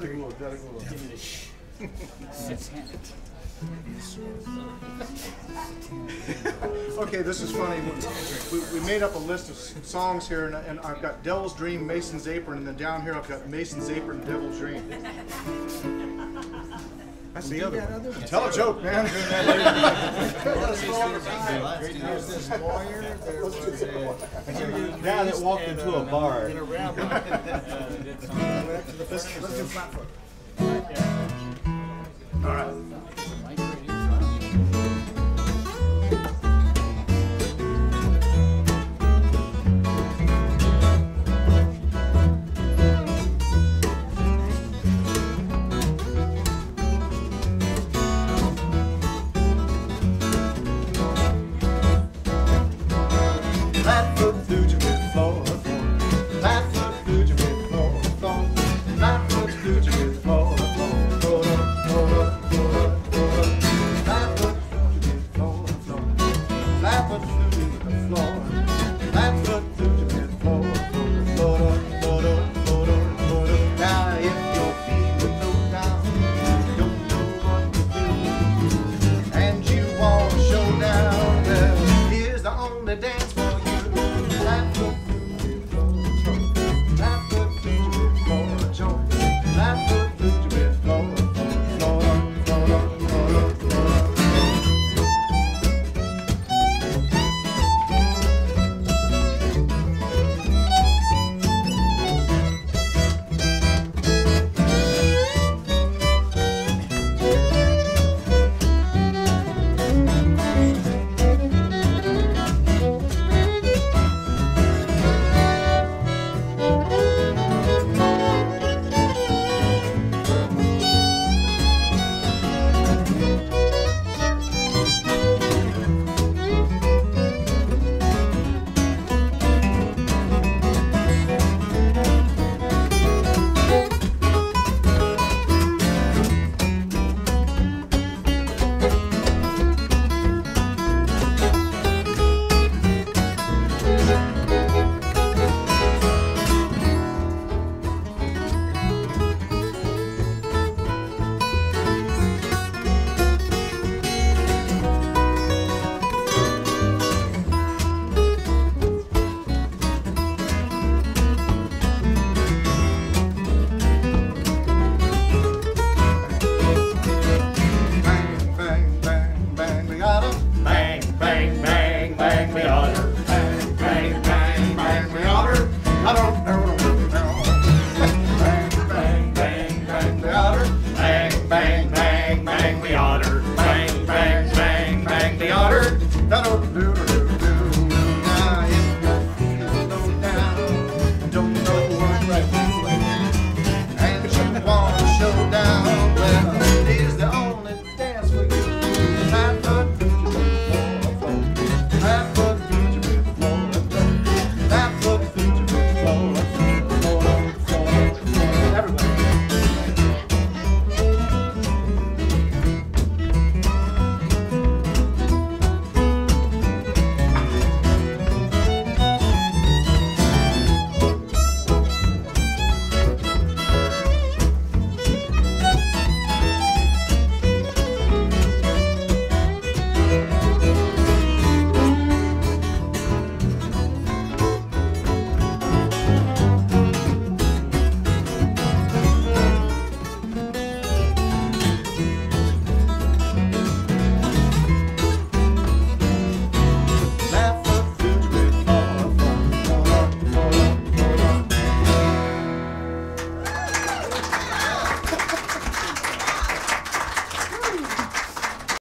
Very good, very good. Okay, this is funny. We, we made up a list of songs here, and, and I've got Devil's Dream, Mason's Apron, and then down here I've got Mason's Apron, Devil's Dream. That's the other one. Tell a joke, man. There's this lawyer, there was a. Guy that walked into a bar. Let's do flatfoot. All right. do